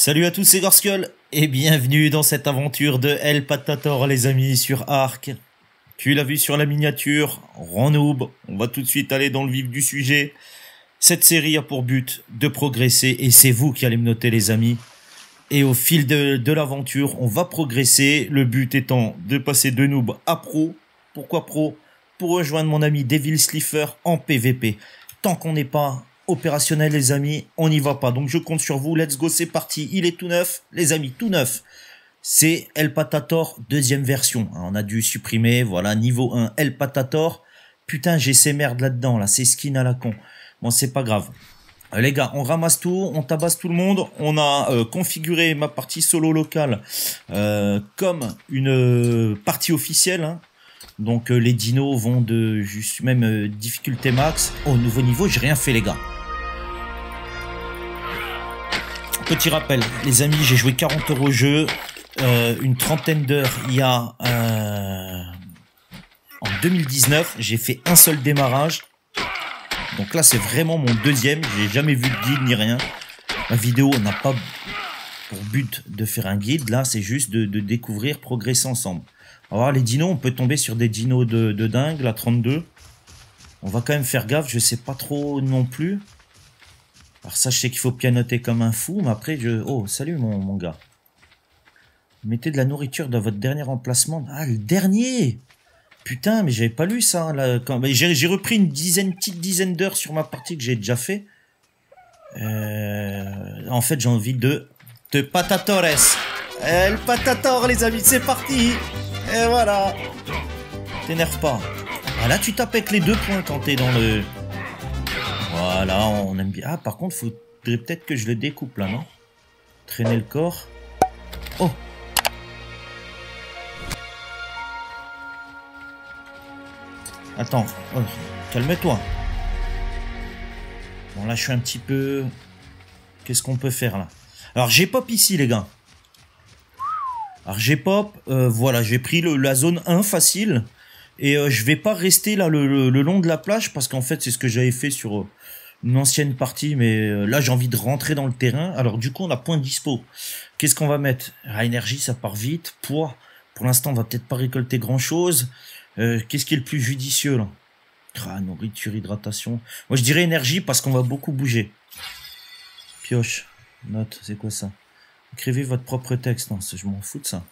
Salut à tous, c'est Gorskull et bienvenue dans cette aventure de El Patator les amis sur Arc. Tu l'as vu sur la miniature, rend noob, on va tout de suite aller dans le vif du sujet. Cette série a pour but de progresser et c'est vous qui allez me noter les amis. Et au fil de, de l'aventure, on va progresser, le but étant de passer de noob à pro. Pourquoi pro? Pour rejoindre mon ami Devil Slifer en PVP. Tant qu'on n'est pas opérationnel les amis, on n'y va pas. Donc je compte sur vous, let's go, c'est parti. Il est tout neuf, les amis, tout neuf. C'est El Patator deuxième version. On a dû supprimer, voilà, niveau 1, El Patator. Putain, j'ai ces merdes là-dedans, là, c'est skin à la con. Bon, c'est pas grave. Euh, les gars, on ramasse tout, on tabasse tout le monde. On a euh, configuré ma partie solo locale euh, comme une partie officielle. Hein. Donc les dinos vont de juste même difficulté max. Au nouveau niveau, j'ai rien fait les gars. Petit rappel, les amis, j'ai joué 40 euros au jeu, une trentaine d'heures il y a en 2019. J'ai fait un seul démarrage. Donc là, c'est vraiment mon deuxième. J'ai jamais vu de guide ni rien. Ma vidéo n'a pas pour but de faire un guide. Là, c'est juste de, découvrir, progresser ensemble. Alors les dinos, on peut tomber sur des dinos de, de dingue, la 32. On va quand même faire gaffe, je sais pas trop non plus. Alors ça, je sais qu'il faut pianoter comme un fou, mais après, je... Oh, salut mon, mon gars. Mettez de la nourriture dans votre dernier emplacement. Ah, le dernier Putain, mais j'avais pas lu ça. Là, quand... J'ai repris une dizaine, petite dizaine d'heures sur ma partie que j'ai déjà fait. Euh... En fait, j'ai envie de... De patatores. El patator, les amis, c'est parti Et voilà T'énerve pas. Ah là, tu tapes avec les deux points quand t'es dans le... Voilà, on aime bien. Ah, par contre, faudrait peut-être que je le découpe là, non? Traîner le corps. Oh Attends, oh, calme-toi. Bon, là, je suis un petit peu... Qu'est-ce qu'on peut faire, là? Alors, j'ai pop ici, les gars. Alors, j'ai pop, euh, voilà, j'ai pris la zone 1 facile. Et euh, je vais pas rester là le, long de la plage parce qu'en fait c'est ce que j'avais fait sur euh, une ancienne partie, mais euh, là j'ai envie de rentrer dans le terrain. Alors du coup on a point dispo. Qu'est-ce qu'on va mettre? Ah énergie ça part vite. Poids, pour l'instant on va peut-être pas récolter grand chose. Qu'est-ce qui est le plus judicieux là? Ah nourriture, hydratation. Moi je dirais énergie parce qu'on va beaucoup bouger. Pioche, note, c'est quoi ça? Écrivez votre propre texte. Non, je m'en fous de ça.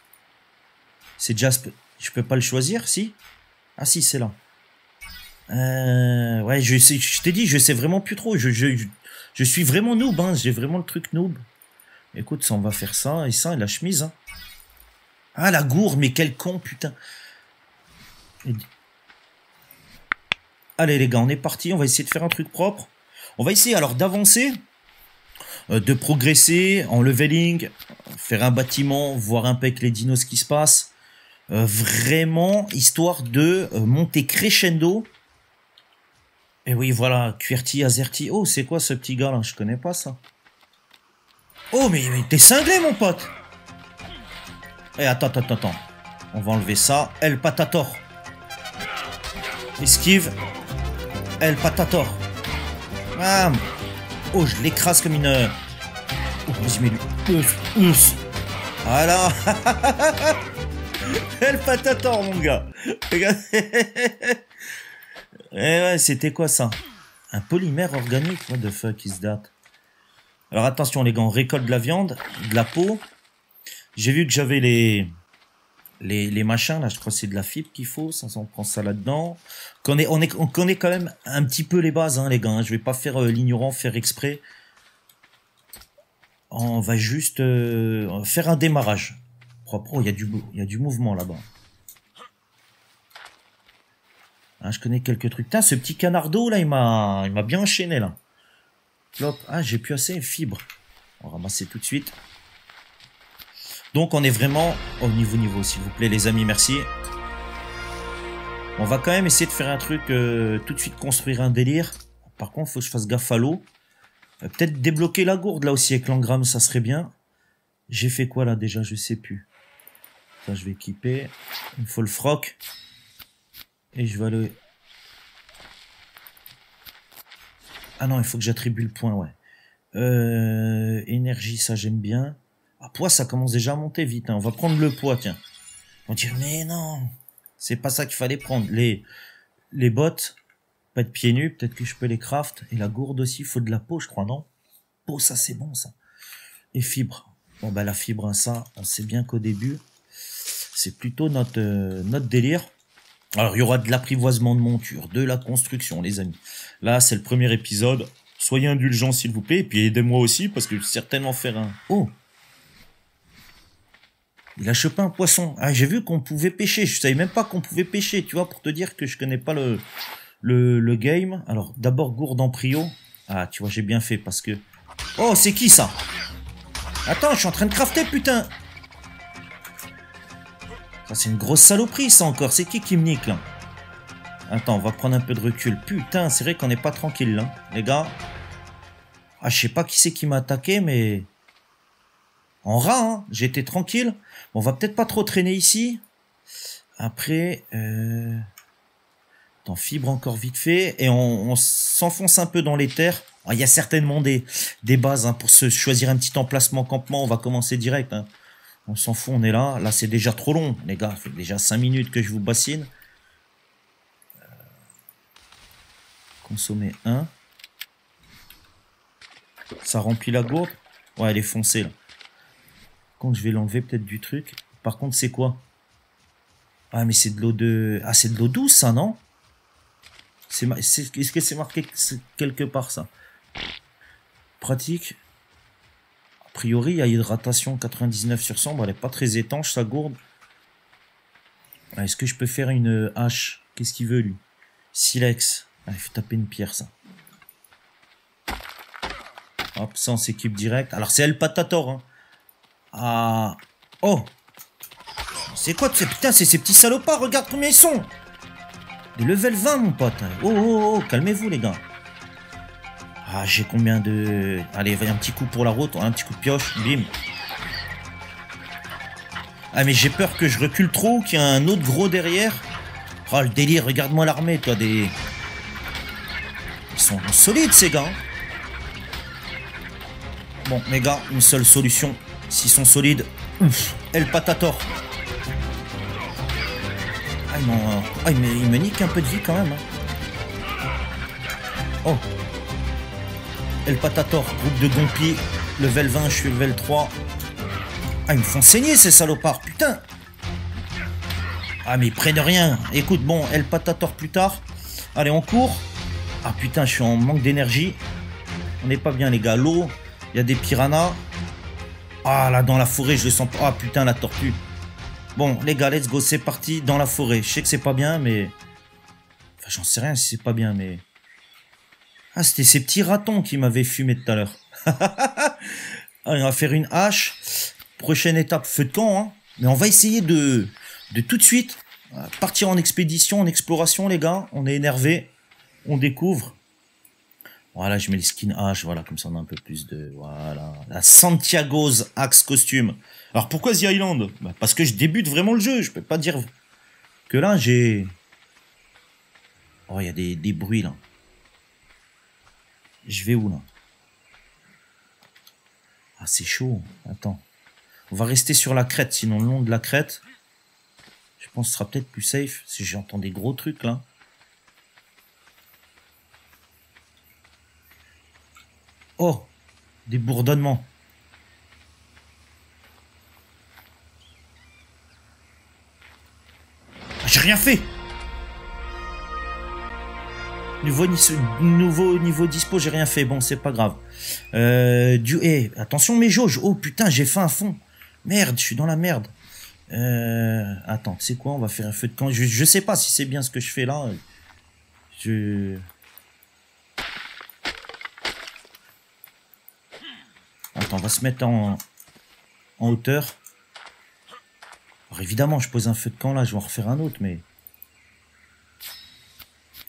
C'est déjà... Je peux pas le choisir, si? Ah si, c'est là. Euh, ouais, je, sais, je t'ai dit, je sais vraiment plus trop. Je, je, je suis vraiment noob, hein. J'ai vraiment le truc noob. Écoute, ça, on va faire ça et ça et la chemise. Hein. Ah, la gourde, mais quel con, putain. Allez, les gars, on est parti. On va essayer de faire un truc propre. On va essayer alors d'avancer, de progresser en leveling, faire un bâtiment, voir un peu avec les dinos ce qui se passe. Euh, vraiment histoire de euh, monter crescendo. Et oui, voilà, QRT, Azerty. Oh, c'est quoi ce petit gars là Je connais pas ça. Oh, mais, t'es cinglé, mon pote Eh, attends, attends, attends. On va enlever ça. El Patator. Esquive. El Patator. Ah. Oh, je l'écrase comme une... Oh, vas-y. Voilà. El patator, mon gars. Eh ouais, c'était quoi ça? Un polymère organique What the fuck is that? Alors attention les gars, on récolte de la viande, de la peau. J'ai vu que j'avais les, les, les machins là, je crois que c'est de la fibre qu'il faut, ça on prend ça là-dedans. On, est, on, est, on connaît quand même un petit peu les bases hein, les gars, hein. je vais pas faire euh, l'ignorant, faire exprès. On va juste euh, faire un démarrage. Oh, il y a du, il y a du mouvement là-bas. Ah, je connais quelques trucs. Ce petit canardo là, il m'a, bien enchaîné là. Ah, j'ai plus assez fibre. On va ramasser tout de suite. Donc, on est vraiment au niveau niveau, s'il vous plaît, les amis. Merci. On va quand même essayer de faire un truc, euh, tout de suite construire un délire. Par contre, faut que je fasse gaffe à l'eau. Euh, peut-être débloquer la gourde là aussi avec l'engramme, ça serait bien. J'ai fait quoi là déjà, je sais plus je vais équiper. Il me faut froc. Et je vais aller... Ah non, il faut que j'attribue le point, ouais. Euh, énergie, ça j'aime bien. Ah, poids, ça commence déjà à monter vite. Hein. On va prendre le poids, tiens. On dire, mais non, c'est pas ça qu'il fallait prendre. Les, les bottes, pas de pieds nus, peut-être que je peux les craft. Et la gourde aussi, il faut de la peau, je crois, non? Peau, ça c'est bon, ça. Et fibres. Bon, bah la fibre, hein, ça, on sait bien qu'au début, c'est plutôt notre, euh, notre délire. Alors, il y aura de l'apprivoisement de monture, de la construction, les amis. Là, c'est le premier épisode. Soyez indulgents, s'il vous plaît. Et puis, aidez-moi aussi, parce que je vais certainement faire un... Oh Il a chopé un poisson. Ah, j'ai vu qu'on pouvait pêcher. Je savais même pas qu'on pouvait pêcher, tu vois, pour te dire que je connais pas le, le, le game. Alors, d'abord, gourde en prio. Ah, tu vois, j'ai bien fait, parce que... Oh, c'est qui, ça? Attends, je suis en train de crafter, putain Ça, c'est une grosse saloperie, ça, encore. C'est qui qui me nique, là? Attends, on va prendre un peu de recul. Putain, c'est vrai qu'on n'est pas tranquille, là, les gars. Ah, je sais pas qui c'est qui m'a attaqué, mais... En rat, hein. J'étais tranquille. on va peut-être pas trop traîner ici. Après, euh... Fibre encore vite fait. Et on, s'enfonce un peu dans les terres. Ah, il y a certainement des, des bases hein, pour se choisir un petit emplacement campement. On va commencer direct. Hein. On s'en fout, on est là. Là, c'est déjà trop long, les gars. Fait déjà 5 minutes que je vous bassine. Consommer 1. Ça remplit la gourde Ouais, elle est foncée, là. Quand je vais l'enlever peut-être du truc. Par contre, c'est quoi? Ah, mais c'est de l'eau de... Ah, c'est de l'eau douce, ça, non? Est-ce que c'est marqué quelque part, ça? Pratique. A priori, il y a hydratation 99 sur 100. elle est pas très étanche, sa gourde. Ah, est-ce que je peux faire une hache? Qu'est-ce qu'il veut, lui? Silex. Ah, il faut taper une pierre, ça. Hop, ça, on s'équipe direct. Alors, c'est El Patator, hein. Ah... Oh C'est quoi ces... Putain, c'est ces petits salopards, regarde combien ils sont Des level 20, mon pote. Oh, oh, oh, oh, calmez-vous, les gars. Ah, j'ai combien de... Allez, un petit coup pour la route, un petit coup de pioche, bim. Ah, mais j'ai peur que je recule trop, qu'il y ait un autre gros derrière. Oh, le délire, regarde-moi l'armée, toi, des... Ils sont solides, ces gars. Bon, les gars, une seule solution. S'ils sont solides, ouf, El Patator. Ah, il, ah, il, me, il me nique un peu de vie quand même. Hein. Oh. El Patator, groupe de Gompi, level 20, je suis level 3. Ah, ils me font saigner ces salopards, putain Ah, mais ils prennent rien. Écoute, bon, El Patator plus tard. Allez, on court. Ah putain, je suis en manque d'énergie. On n'est pas bien, les gars. L'eau, il y a des piranhas. Ah là, dans la forêt, je le sens pas. Ah putain, la tortue. Bon, les gars, let's go, c'est parti dans la forêt. Je sais que c'est pas bien, mais... Enfin, j'en sais rien si c'est pas bien, mais... Ah, c'était ces petits ratons qui m'avaient fumé tout à l'heure. on va faire une hache. Prochaine étape, feu de camp. Hein. Mais on va essayer de, de tout de suite partir en expédition, en exploration, les gars. On est énervé on découvre. Voilà, je mets le skin H, voilà, comme ça on a un peu plus de... Voilà, la Santiago's Axe Costume. Alors pourquoi The Island? Bah, Parce que je débute vraiment le jeu, je peux pas dire que là j'ai... Oh, il y a des, des bruits là. Je vais où là? Ah, c'est chaud. Attends. On va rester sur la crête, sinon le long de la crête, je pense que ce sera peut-être plus safe si j'entends des gros trucs là. Oh Des bourdonnements. Ah, j'ai rien fait Nouveau, nouveau niveau dispo, j'ai rien fait. Bon, c'est pas grave. Euh, eh, attention mes jauges. Oh putain, j'ai faim à fond. Merde, je suis dans la merde. Euh, attends, c'est quoi On va faire un feu de camp. Je sais pas si c'est bien ce que je fais là. Je... On va se mettre en, hauteur. Alors évidemment, je pose un feu de camp là, je vais en refaire un autre, mais...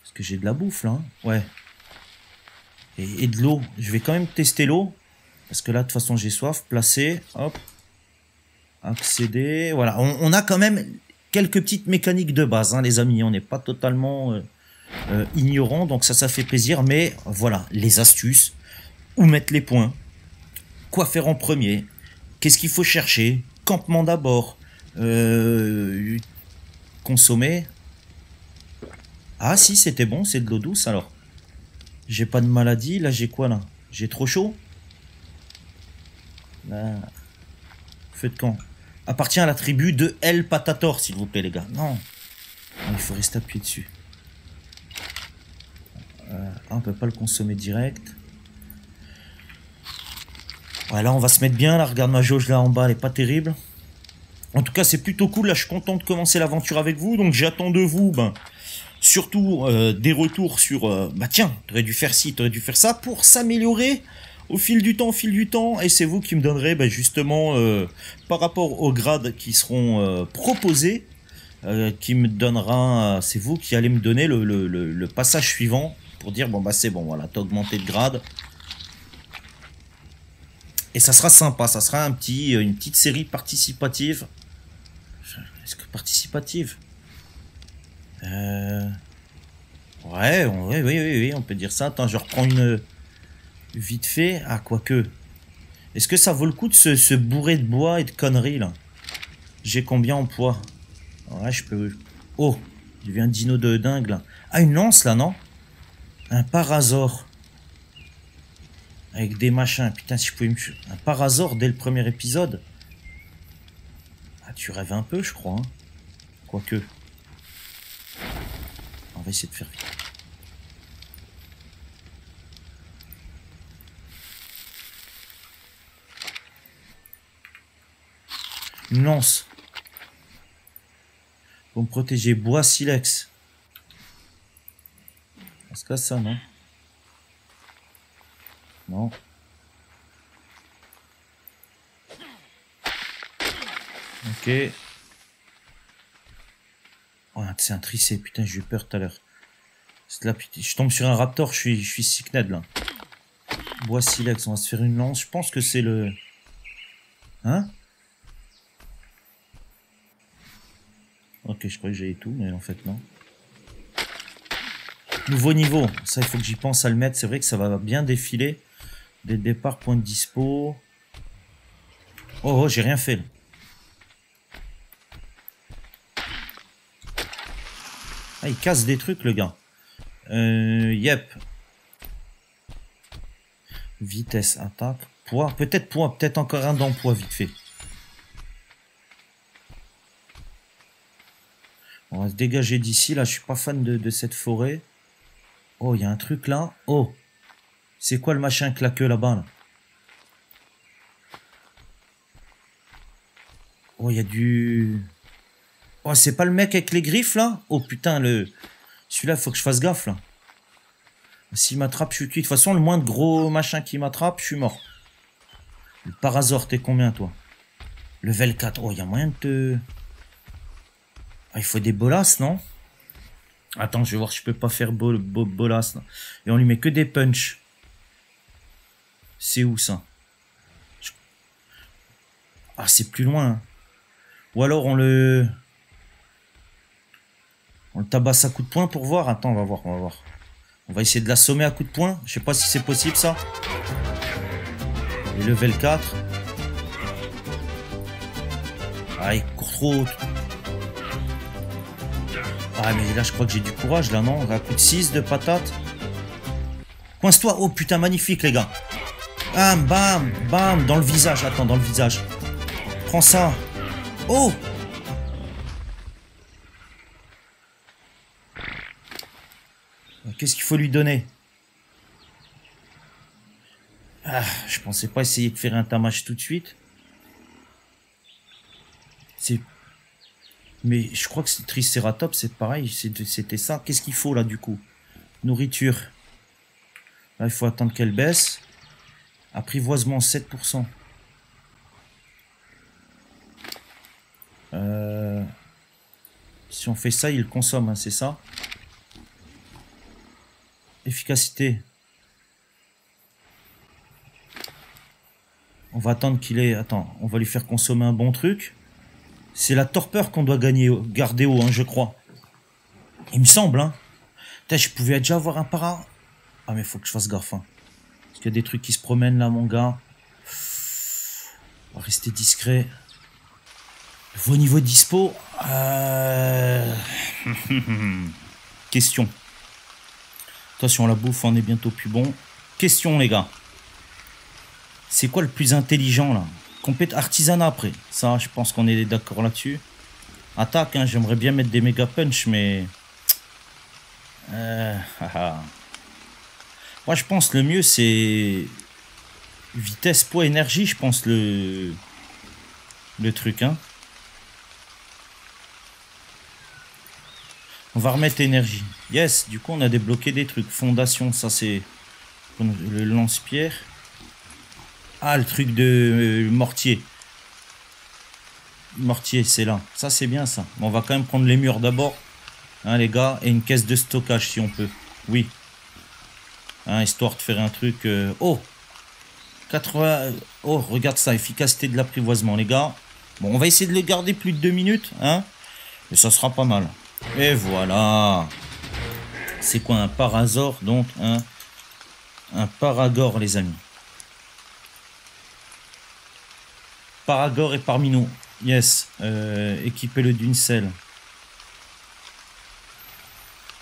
Est-ce que j'ai de la bouffe là hein Ouais. Et, de l'eau. Je vais quand même tester l'eau. Parce que là, de toute façon, j'ai soif. Placer, hop. Accéder. Voilà, on, a quand même quelques petites mécaniques de base, hein, les amis. On n'est pas totalement euh, euh, ignorant, donc ça, ça fait plaisir. Mais voilà, les astuces Où mettre les points Quoi faire en premier? Qu'est-ce qu'il faut chercher? Campement d'abord. Euh, consommer. Ah si, c'était bon, c'est de l'eau douce alors. J'ai pas de maladie, là j'ai quoi là? J'ai trop chaud? Là. Feu de camp. Appartient à la tribu de El Patator, s'il vous plaît les gars. Non. Il faut rester appuyé dessus. Euh, on peut pas le consommer direct. Voilà, on va se mettre bien là. Regarde ma jauge là en bas, elle est pas terrible. En tout cas, c'est plutôt cool. Là, je suis content de commencer l'aventure avec vous. Donc, j'attends de vous, ben, surtout euh, des retours sur, euh, bah tiens, t'aurais dû faire ci, t'aurais dû faire ça, pour s'améliorer au fil du temps, au fil du temps. Et c'est vous qui me donnerez, ben, justement, euh, par rapport aux grades qui seront proposés, qui me donnera, c'est vous qui allez me donner le, passage suivant pour dire, bon, bah c'est bon, voilà, t'as augmenté de grade. Et ça sera sympa, ça sera un petit, une petite série participative. Est-ce que participative? Euh... Ouais, oui, oui, oui, on peut dire ça. Attends, je reprends une... Vite fait. Ah, quoique. Est-ce que ça vaut le coup de se, bourrer de bois et de conneries, là? J'ai combien en poids? Ouais, je peux... Oh J'ai vu un dino de dingue, là. Ah, une lance, là, non? Un parasor. Avec des machins. Putain, si je pouvais me... Un parasor dès le premier épisode. Ah, tu rêves un peu, je crois. Hein. Quoique va essayer de faire vite. Une lance. Pour me protéger. Bois silex. Est-ce que ça, non? Non. Ok. Oh, c'est un tricé, putain, j'ai eu peur tout à l'heure. Je tombe sur un raptor, je suis, je suis là. Bois silex, on va se faire une lance. Je pense que c'est le... Hein? Ok, je croyais que j'avais tout, mais en fait non. Nouveau niveau, ça il faut que j'y pense à le mettre. C'est vrai que ça va bien défiler. Le départ, point de dispo. Oh, oh j'ai rien fait. Ah, il casse des trucs, le gars. Euh, yep. Vitesse, attaque, poids. Peut-être poids, peut-être encore un d'emploi, vite fait. On va se dégager d'ici. Là, je suis pas fan de, cette forêt. Oh, il y a un truc là. Oh. C'est quoi le machin claqueux là-bas là Oh, il y a du... Oh, c'est pas le mec avec les griffes, là Oh, putain, le... Celui-là, il faut que je fasse gaffe, là. S'il m'attrape, je suis cuit. De toute façon, le moins de gros machin qui m'attrape, je suis mort. Le Parazor, t'es combien, toi Level 4. Oh, il y a moyen de te... Ah, il faut des bolasses, non Attends, je vais voir je peux pas faire bol, bolas. Et on lui met que des punch. C'est où, ça? Ah, c'est plus loin. Hein. Ou alors, on le... On le tabasse à coup de poing pour voir. Attends, on va voir, on va voir. On va essayer de l'assommer à coup de poing. Je sais pas si c'est possible ça. Et level 4. Ah, il court trop haut. Ah, mais là, je crois que j'ai du courage, là, non? Un coup de 6 de patate. Coince-toi. Oh, putain, magnifique, les gars. Bam, bam, bam. Dans le visage. Attends, dans le visage. Prends ça. Oh Qu'est-ce qu'il faut lui donner? Ah, Je pensais pas essayer de faire un tamage tout de suite. C'est... Mais je crois que c'est Triceratops, c'est pareil, c'était ça. Qu'est-ce qu'il faut là du coup? Nourriture. Là, il faut attendre qu'elle baisse. Apprivoisement 7%. Euh, si on fait ça, il consomme, hein, c'est ça Efficacité. On va attendre qu'il ait... Attends, on va lui faire consommer un bon truc. C'est la torpeur qu'on doit gagner, garder haut, hein, je crois. Il me semble, hein. je pouvais déjà avoir un para. Ah, mais faut que je fasse gaffe, hein. Y a des trucs qui se promènent là, mon gars. On va rester discret. Au niveau dispo, euh... question. Attention, la bouffe, on est bientôt plus bon. Question, les gars. C'est quoi le plus intelligent là? Compét artisanat après. Ça, je pense qu'on est d'accord là-dessus. Attaque, hein, j'aimerais bien mettre des méga punch, mais. Euh... Moi, je pense le mieux, c'est. Vitesse, poids, énergie, je pense le. Le truc, hein. On va remettre énergie. Yes, du coup, on a débloqué des trucs. Fondation, ça c'est le lance-pierre. Ah, le truc de euh, mortier. Mortier, c'est là. Ça, c'est bien, ça. on va quand même prendre les murs d'abord. Hein, les gars. Et une caisse de stockage, si on peut. Oui. Hein, histoire de faire un truc... Euh, oh 80... Oh, regarde ça. Efficacité de l'apprivoisement, les gars. Bon, on va essayer de le garder plus de deux minutes. Hein. Et ça sera pas mal. Et voilà. C'est quoi un parasor donc un, un paragore les amis. Paragore est parmi nous. Yes. Euh, équipez-le d'une selle.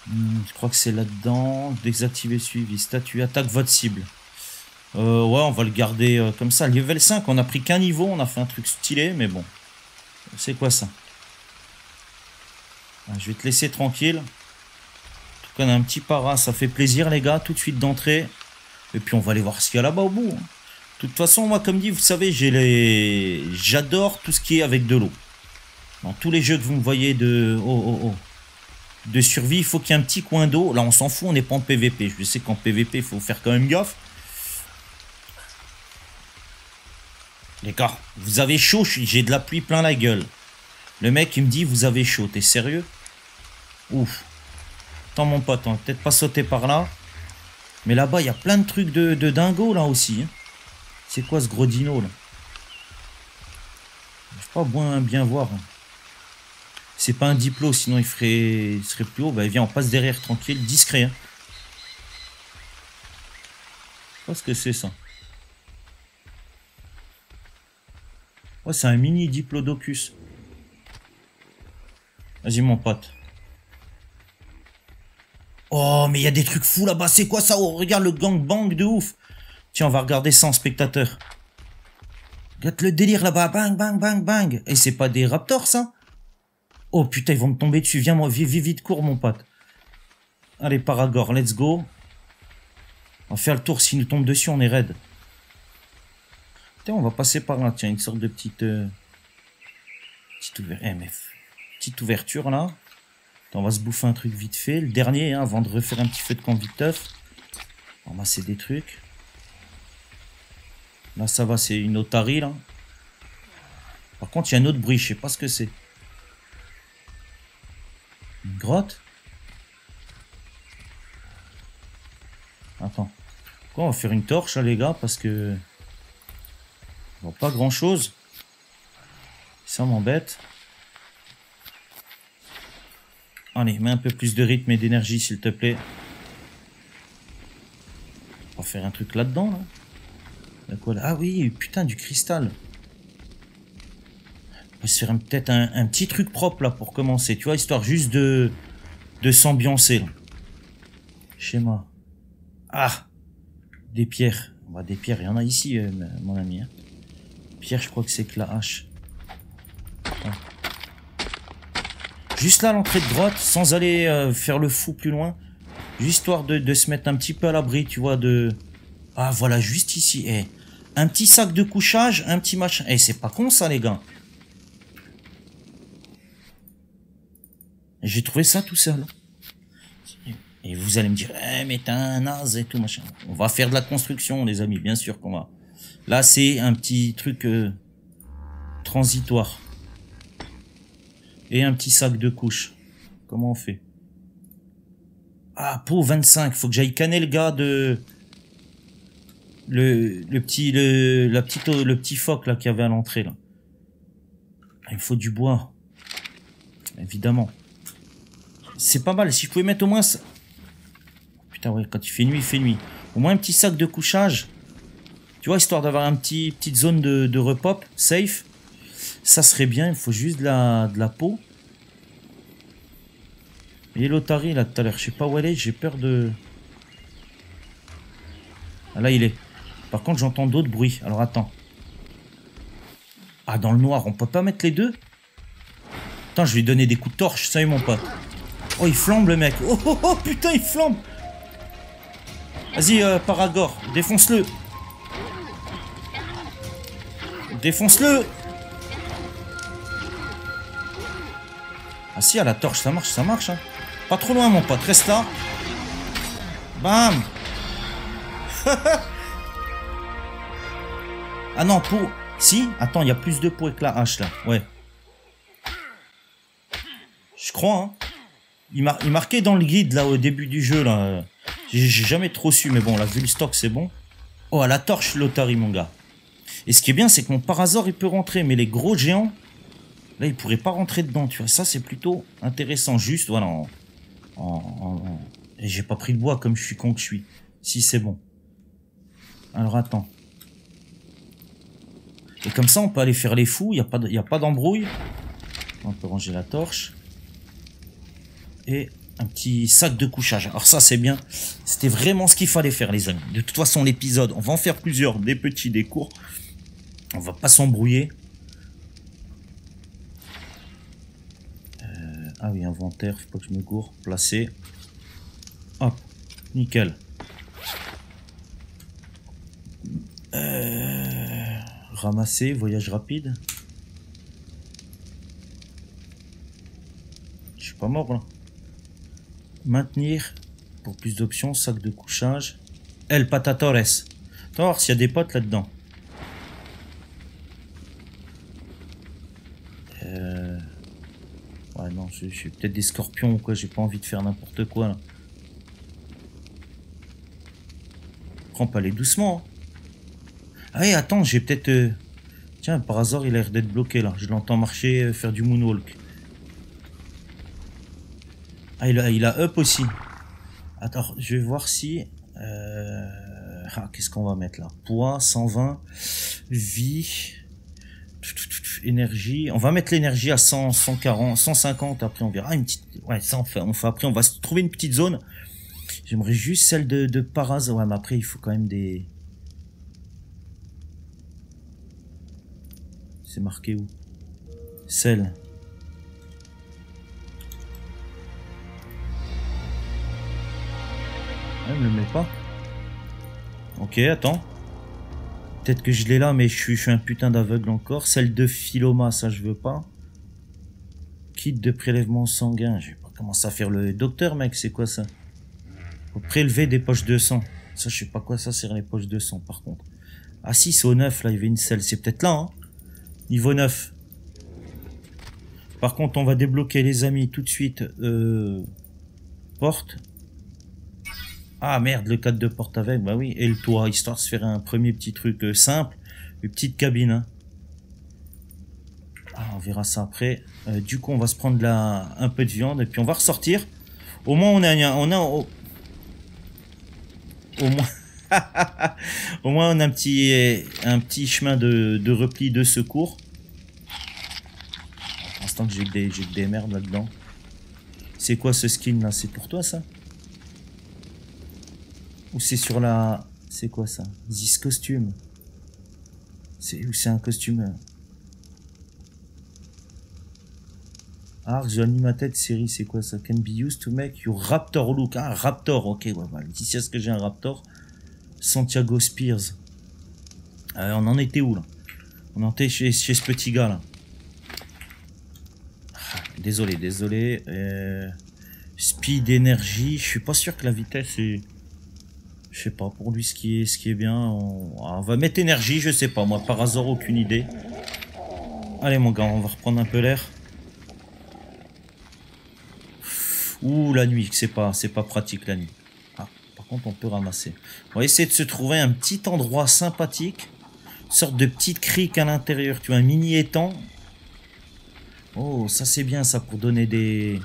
Hmm, je crois que c'est là-dedans. Désactiver suivi. Statue. Attaque votre cible. Euh, ouais, on va le garder euh, comme ça. Level 5, on a pris qu'un niveau. On a fait un truc stylé, mais bon. C'est quoi ça? Ah, je vais te laisser tranquille. En tout cas, on a un petit para. Ça fait plaisir, les gars, tout de suite d'entrer. Et puis, on va aller voir ce qu'il y a là-bas au bout. Hein. De toute façon, moi, comme dit, vous savez, j'ai les... j'adore tout ce qui est avec de l'eau. Dans tous les jeux que vous me voyez de... Oh, oh, oh. De survie, il faut qu'il y ait un petit coin d'eau. Là, on s'en fout, on n'est pas en PVP. Je sais qu'en PVP, il faut faire quand même gaffe. Les gars, vous avez chaud, j'ai de la pluie plein la gueule. Le mec, il me dit, vous avez chaud, t'es sérieux? Ouf. Attends, mon pote, on va peut-être pas sauter par là. Mais là-bas, il y a plein de trucs de, dingo, là, aussi. Hein. C'est quoi, ce gros dino, là? Je pas bien, bien voir. Hein. C'est pas un diplôme, sinon il ferait, serait plus haut. Bah, viens, on passe derrière, tranquille, discret. Hein. Je sais pas ce que c'est, ça. Ouais, c'est un mini diplodocus. Vas-y, mon pote. Oh, mais il y a des trucs fous là-bas. C'est quoi ça? Oh, regarde le gangbang de ouf. Tiens, on va regarder ça en spectateur. Regarde le délire là-bas. Bang, bang, bang, bang. Et c'est pas des raptors, ça? Oh, putain, ils vont me tomber dessus. Viens, moi, vite, vite, cours, mon pote. Allez, Paragor, let's go. On va faire le tour. S'ils nous tombent dessus, on est raide. Tiens, on va passer par là. Tiens, une sorte de petite... Euh... Eh, petite ouverture là. On va se bouffer un truc vite fait. Le dernier, hein, avant de refaire un petit feu de camp vite teuf. Ramasser des trucs. Là, ça va, c'est une otarie, là. Par contre, il y a un autre bruit, je sais pas ce que c'est. Une grotte Attends. Quoi, on va faire une torche, hein, les gars, parce que... On voit pas grand-chose. Ça m'embête. Allez, mets un peu plus de rythme et d'énergie, s'il te plaît. On va faire un truc là-dedans, là? Ah oui, putain, du cristal. Va se faire peut-être un, petit truc propre, là, pour commencer. Tu vois, histoire juste de, de s'ambiancer. Schéma. Ah Des pierres. Bah, des pierres, il y en a ici, euh, mon ami. Hein. Pierre, je crois que c'est que la hache. Juste là, l'entrée de grotte, sans aller euh, faire le fou plus loin. Juste histoire de, se mettre un petit peu à l'abri, tu vois, de... Ah, voilà, juste ici. Eh, un petit sac de couchage, un petit machin. Eh, c'est pas con, ça, les gars. J'ai trouvé ça tout seul. Et vous allez me dire, eh, mais t'es un naze et tout, machin. On va faire de la construction, les amis, bien sûr qu'on va. Là, c'est un petit truc euh, transitoire. Et un petit sac de couches. Comment on fait? Ah, pour 25. Faut que j'aille canner le gars de... Le, le petit le la petite le petit phoque là qui avait à l'entrée là. Il faut du bois. Évidemment. C'est pas mal. Si je pouvais mettre au moins. Putain ouais, quand il fait nuit, il fait nuit. Au moins un petit sac de couchage. Tu vois, histoire d'avoir un petit petite zone de, de repop, safe. Ça serait bien, il faut juste de la, de la peau. Et l'Otari là tout à l'heure, je sais pas où elle est, j'ai peur de... Ah, là il est. Par contre j'entends d'autres bruits, alors attends. Ah dans le noir, on peut pas mettre les deux? Attends, je vais lui donner des coups de torche, ça y est mon pote. Oh il flambe le mec, oh oh oh putain il flambe Vas-y euh, Paragor, défonce-le Défonce-le Ah si, à la torche, ça marche, ça marche. Hein. Pas trop loin, mon pote. Reste là. Bam Ah non, pour... Si Attends, il y a plus de peau avec la hache, là. Ouais. Je crois, hein. Il, mar... il marquait dans le guide, là, au début du jeu, là. J'ai jamais trop su, mais bon, là, vu le stock, c'est bon. Oh, à la torche, l'Otari, mon gars. Et ce qui est bien, c'est que mon parasor, il peut rentrer, mais les gros géants, là, ils pourraient pas rentrer dedans, tu vois. Ça, c'est plutôt intéressant, juste, voilà, et j'ai pas pris de bois comme je suis con que je suis. Si, c'est bon. Alors, attends. Et comme ça, on peut aller faire les fous, il n'y a pas d'embrouille. On peut ranger la torche. Et un petit sac de couchage. Alors ça, c'est bien. C'était vraiment ce qu'il fallait faire, les amis. De toute façon, l'épisode, on va en faire plusieurs, des petits, des courts. On va pas s'embrouiller. Ah oui, inventaire, faut pas que je me gourre. Placer. Hop, nickel. Euh, ramasser, voyage rapide. Je suis pas mort là. Maintenir pour plus d'options, sac de couchage. El Patatores. voir s'il y a des potes là-dedans. non, je, suis peut-être des scorpions ou quoi, j'ai pas envie de faire n'importe quoi là. Prends pas les doucement. Hein. Ah oui, attends, j'ai peut-être... Euh, tiens, par hasard, il a l'air d'être bloqué là. Je l'entends marcher, euh, faire du moonwalk. Ah, il a, il a up aussi. Attends, je vais voir si... Euh... Ah, qu'est-ce qu'on va mettre là? Poids, 120. Vie énergie. On va mettre l'énergie à 100, 140, 150. Après, on verra une petite. Ouais, ça, on fait, on fait après. On va se trouver une petite zone. J'aimerais juste celle de, de Paras. Ouais, mais après, il faut quand même des. C'est marqué où? Celle. Elle me le met pas. Ok, attends. Peut-être que je l'ai là, mais je suis, je suis un putain d'aveugle encore. Celle de Philoma, ça je veux pas. Kit de prélèvement sanguin. Je vais pas commencer à faire le docteur, mec. C'est quoi ça? Faut prélever des poches de sang. Ça, je sais pas quoi ça sert les poches de sang, par contre. Ah si, c'est au 9, là, il y avait une selle. C'est peut-être là, hein Niveau 9. Par contre, on va débloquer, les amis, tout de suite. Euh, porte. Ah merde, le cadre de porte avec, bah oui, et le toit, histoire de se faire un premier petit truc euh, simple, une petite cabine. Hein. Ah, on verra ça après. Euh, du coup, on va se prendre un peu de viande et puis on va ressortir. Au moins, on a, on a, au, moins, moins, on a un petit, chemin de, repli de secours. Pour l'instant que j'ai des, j'ai des merdes là-dedans. C'est quoi ce skin là? C'est pour toi ça? Ou c'est sur la... C'est quoi ça? This costume. C'est c'est un costume... Euh. Arc, ma tête série, c'est quoi ça? Can be used to make your raptor look. Ah, raptor, ok, ouais, voilà. Ici, est-ce que j'ai un raptor Santiago Spears. Euh, on en était où, là? On en était chez, chez ce petit gars, là. Ah, désolé, désolé. Euh, speed, énergie. Je suis pas sûr que la vitesse est... Je sais pas, pour lui, ce qui est, ce qui est bien, on... va mettre énergie, je sais pas, moi, par hasard, aucune idée. Allez, mon gars, on va reprendre un peu l'air. Ouh, la nuit, c'est pas, c'est pas pratique, la nuit. Ah, par contre, on peut ramasser. On va essayer de se trouver un petit endroit sympathique. Sorte de petite crique à l'intérieur, tu vois, un mini étang. Oh, ça c'est bien, ça, pour donner des...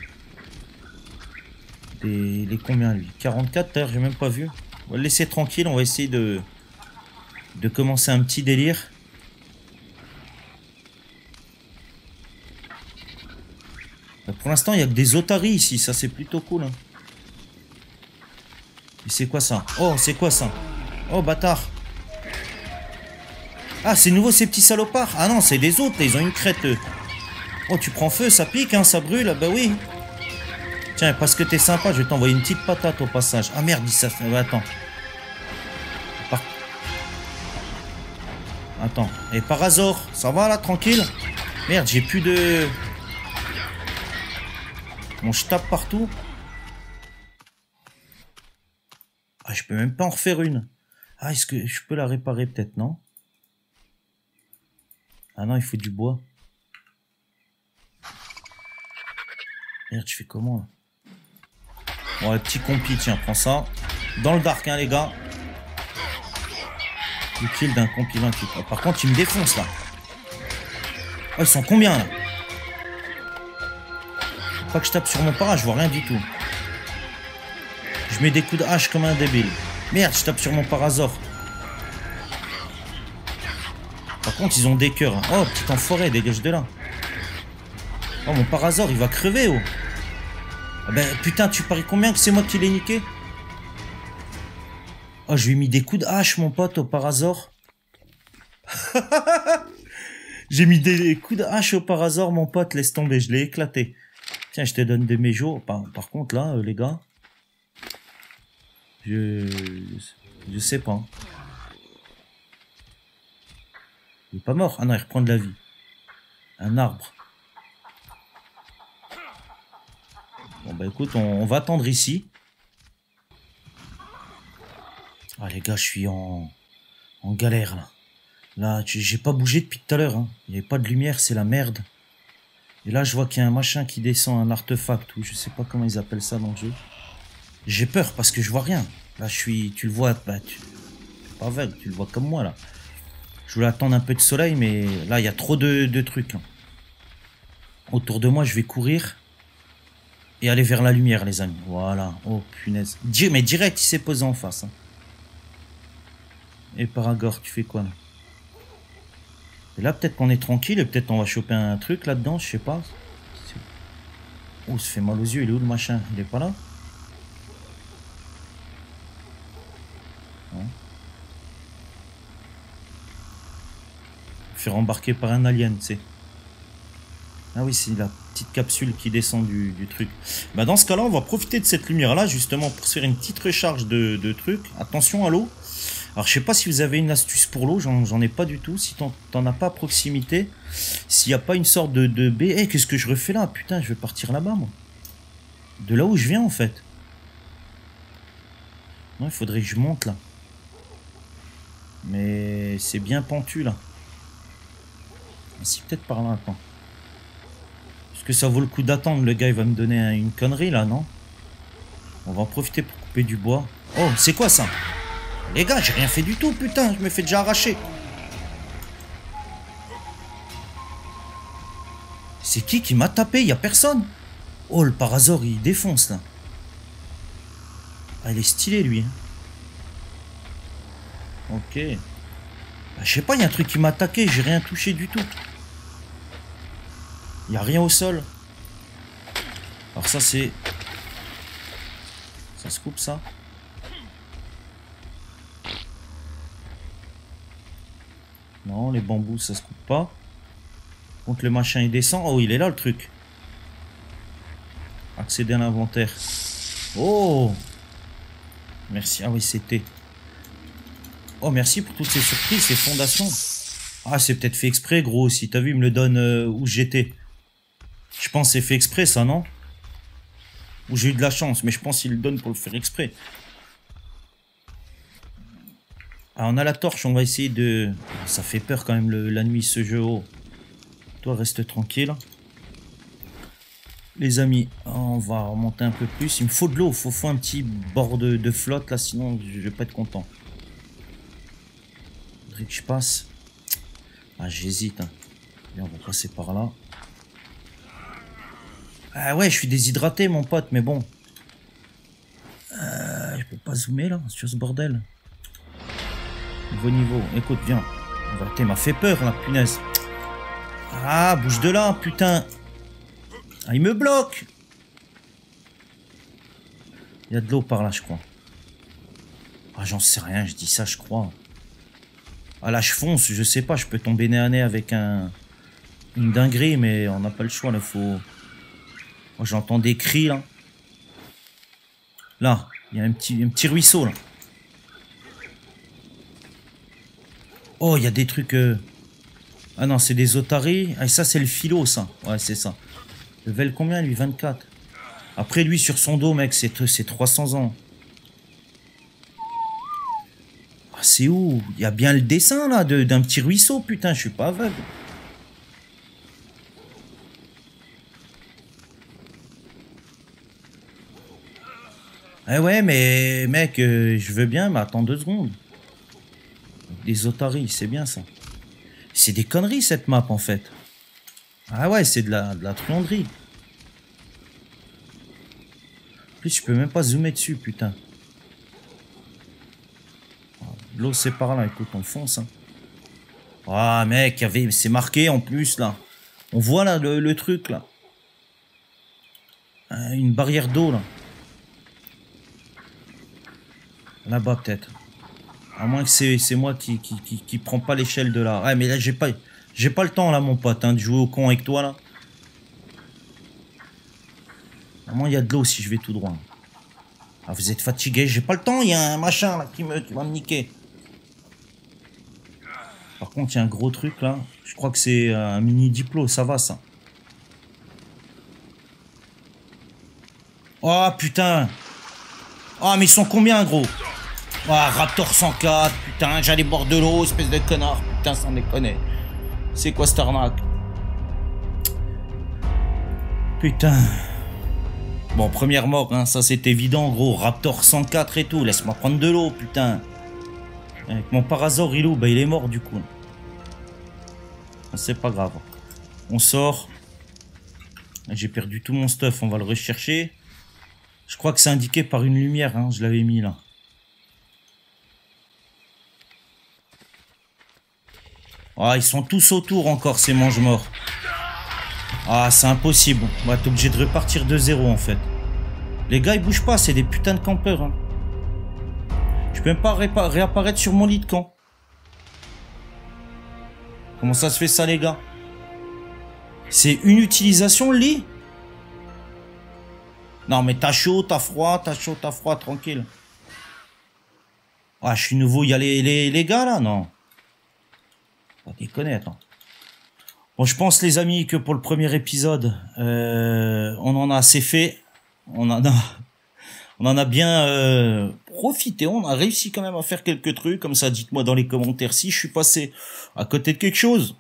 Des... Les combien, lui? 44, d'ailleurs, j'ai même pas vu. On va le laisser tranquille, on va essayer de... commencer un petit délire. Bah, pour l'instant, il n'y a que des otaries ici. Ça, c'est plutôt cool. Hein. Et c'est quoi ça? Oh, c'est quoi ça? Oh, bâtard. Ah, c'est nouveau ces petits salopards. Ah non, c'est des autres. Ils ont une crête. Oh, tu prends feu, ça pique, hein, ça brûle. Bah oui. Tiens, parce que t'es sympa, je vais t'envoyer une petite patate au passage. Ah merde, ça fait... attends. Attends. Et par hasard, ça va là, tranquille? Merde, j'ai plus de... Bon, je tape partout. Ah, je peux même pas en refaire une. Ah, est-ce que je peux la réparer peut-être, non? Ah non, il faut du bois. Merde, je fais comment là? Bon, les petits compis, tiens, prends ça. Dans le dark, hein, les gars. Le kill d'un compi 28. par contre, il me défonce là. Oh, ils sont combien là Faut pas que je tape sur mon para, je vois rien du tout. Je mets des coups de hache comme un débile. Merde, je tape sur mon parasor. Par contre, ils ont des cœurs. Hein. Oh, petit enfoiré, dégage de là. Oh, mon parasor, il va crever, oh. Ah ben, putain, tu paries combien que c'est moi qui l'ai niqué Oh, je lui ai mis des coups de hache, mon pote, au parasor. J'ai mis des coups de hache au parasor, mon pote, laisse tomber, je l'ai éclaté. Tiens, je te donne des. Par, par contre, là, euh, les gars, je... Je sais pas. Il est pas mort. Ah non, il reprend de la vie. Un arbre. Bon bah écoute, on va attendre ici. Ah les gars, je suis en, en galère là. Là, j'ai pas bougé depuis tout à l'heure. Hein. Il n'y avait pas de lumière, c'est la merde. Et là, je vois qu'il y a un machin qui descend, un artefact, ou je sais pas comment ils appellent ça dans le jeu. J'ai peur parce que je vois rien. Là, je suis, tu le vois, bah, tu, pas aveugle, tu le vois comme moi là. Je voulais attendre un peu de soleil, mais là, il y a trop de, trucs. Hein. Autour de moi, je vais courir et aller vers la lumière, les amis. Voilà. Oh punaise. Mais direct, il s'est posé en face. Hein. Et Paragor, tu fais quoi là? Et là, peut-être qu'on est tranquille et peut-être on va choper un truc là-dedans, je sais pas. Oh, ça fait mal aux yeux, il est où le machin? Il est pas là? Faire embarquer par un alien, tu sais. Ah oui, c'est la petite capsule qui descend du, truc. Bah dans ce cas-là, on va profiter de cette lumière-là, justement, pour se faire une petite recharge de, de trucs. Attention à l'eau. Alors je sais pas si vous avez une astuce pour l'eau, j'en ai pas du tout. Si t'en as pas à proximité, s'il n'y a pas une sorte de, de baie... Eh, qu'est-ce que je refais là? Putain, je vais partir là-bas, moi. De là où je viens, en fait. Non, il faudrait que je monte, là. Mais c'est bien pentu, là. Si, peut-être par là, attends. Est-ce que ça vaut le coup d'attendre Le gars, il va me donner une connerie, là, non? On va en profiter pour couper du bois. Oh, c'est quoi, ça? Les gars, j'ai rien fait du tout, putain, je me fais déjà arracher. C'est qui qui m'a tapé? Y a personne? Oh, le parasor, il défonce, là. Ah, il est stylé, lui. Hein. Ok. Bah, je sais pas, il y a un truc qui m'a attaqué, j'ai rien touché du tout. Il a rien au sol. Alors ça, c'est... Ça se coupe, ça Non, les bambous, ça se coupe pas. Donc le machin, il descend. Oh, il est là, le truc. Accéder à l'inventaire. Oh Merci. Ah oui, c'était... Oh, merci pour toutes ces surprises, ces fondations. Ah, c'est peut-être fait exprès, gros, si t'as vu, il me le donne euh, où j'étais. Je pense c'est fait exprès, ça, non? Ou j'ai eu de la chance, mais je pense qu'il le donne pour le faire exprès. Ah, on a la torche, on va essayer de... Ça fait peur quand même la nuit ce jeu. Oh. Toi reste tranquille. Les amis, on va remonter un peu plus. Il me faut de l'eau, il faut, un petit bord de, flotte là, sinon je vais pas être content. Faudrait que je passe. Ah j'hésite. Hein. on va passer par là. Ah ouais, je suis déshydraté mon pote, mais bon. Euh, je peux pas zoomer là sur ce bordel. Nouveau niveau. Écoute, viens. T'es m'a fait peur, la punaise. Ah, bouge de là, putain. Ah, il me bloque. Il y a de l'eau par là, je crois. Ah, j'en sais rien, je dis ça, je crois. Ah là, je fonce, je sais pas, je peux tomber nez à nez avec un... Une dinguerie, mais on n'a pas le choix, là, faut... J'entends des cris, là. Là, il y a un petit, ruisseau, là. Oh, il y a des trucs... Euh, ah non, c'est des otaries. Ah, ça, c'est le philo, ça. Ouais, c'est ça. Level combien, lui? 24. Après, lui, sur son dos, mec, c'est 300 ans. Ah, c'est où? Il y a bien le dessin, là, d'un petit ruisseau, putain, je suis pas aveugle. Eh ouais, mais mec, euh, je veux bien, mais attends deux secondes. Des otaries, c'est bien ça. C'est des conneries cette map en fait. Ah ouais, c'est de la, de truanderie. Plus, je peux même pas zoomer dessus, putain. L'eau c'est par là, écoute, on fonce. Hein. Ah mec, c'est marqué en plus là. On voit là le, truc là. Euh, une barrière d'eau là. Là-bas peut-être. À moins que c'est moi qui, qui, qui, prend pas l'échelle de là. Ouais, mais là, j'ai pas, j'ai pas le temps, là, mon pote, hein, de jouer au con avec toi, là. À moins, il y a de l'eau si je vais tout droit. Ah, vous êtes fatigué, j'ai pas le temps, il y a un machin, là, qui, me, qui va me niquer. Par contre, il y a un gros truc, là. Je crois que c'est un mini diplo, ça va, ça. Oh, putain Oh, mais ils sont combien, gros? Ah, Raptor 104, putain, j'allais boire de l'eau, espèce de connard, putain, sans déconner. C'est quoi cette arnaque? Putain. Bon, première mort, hein, ça c'est évident, gros. Raptor 104 et tout, laisse-moi prendre de l'eau, putain. Avec mon parasaur, il bah il est mort du coup. C'est pas grave. On sort. J'ai perdu tout mon stuff, on va le rechercher. Je crois que c'est indiqué par une lumière, hein, je l'avais mis là. Ah, ils sont tous autour encore, ces mange-morts. Ah, c'est impossible. On va être obligé de repartir de zéro, en fait. Les gars, ils bougent pas, c'est des putains de campeurs. Hein. Je peux même pas réapparaître sur mon lit de camp. Comment ça se fait ça, les gars? C'est une utilisation, le lit? Non, mais t'as chaud, t'as froid, t'as chaud, t'as froid, tranquille. Ah, je suis nouveau, il y a les, les, les gars, là Non? Déconner, attends. Bon, je pense, les amis, que pour le premier épisode, euh, on en a assez fait. On en a, on en a bien euh, profité. On a réussi quand même à faire quelques trucs. Comme ça, dites-moi dans les commentaires si je suis passé à côté de quelque chose.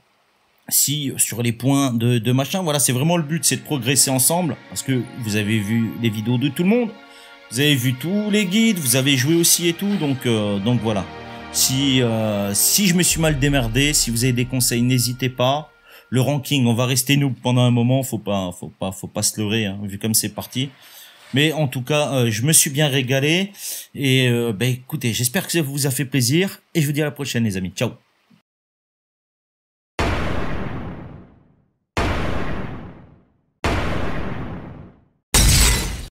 Si sur les points de, de machin, voilà, c'est vraiment le but, c'est de progresser ensemble. Parce que vous avez vu les vidéos de tout le monde. Vous avez vu tous les guides, vous avez joué aussi et tout. Donc, euh, donc voilà. Si, euh, si je me suis mal démerdé, si vous avez des conseils, n'hésitez pas. Le ranking, on va rester nous pendant un moment, faut pas, faut pas, faut pas se leurrer, hein, vu comme c'est parti. Mais en tout cas, euh, je me suis bien régalé. Et euh, ben, écoutez, j'espère que ça vous a fait plaisir. Et je vous dis à la prochaine, les amis. Ciao